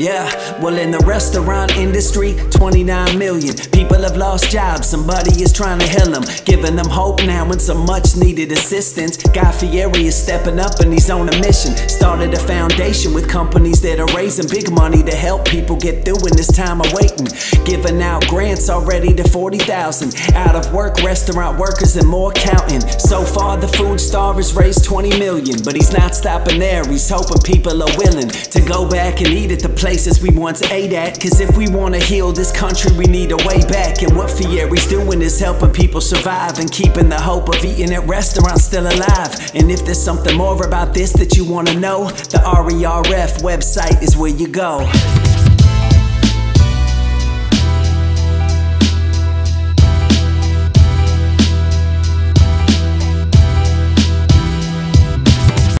Yeah, well, in the restaurant industry, 29 million people have lost jobs. Somebody is trying to heal them, giving them hope now and some much needed assistance. Guy Fieri is stepping up and he's on a mission. Started a foundation with companies that are raising big money to help people get through in this time of waiting. Giving out grants already to 40,000 out of work restaurant workers and more counting. So far, the food star has raised 20 million, but he's not stopping there. He's hoping people are willing to go back and eat at the place places we once ate at. Cause if we wanna heal this country, we need a way back. And what Fieri's doing is helping people survive and keeping the hope of eating at restaurants still alive. And if there's something more about this that you wanna know, the RERF website is where you go.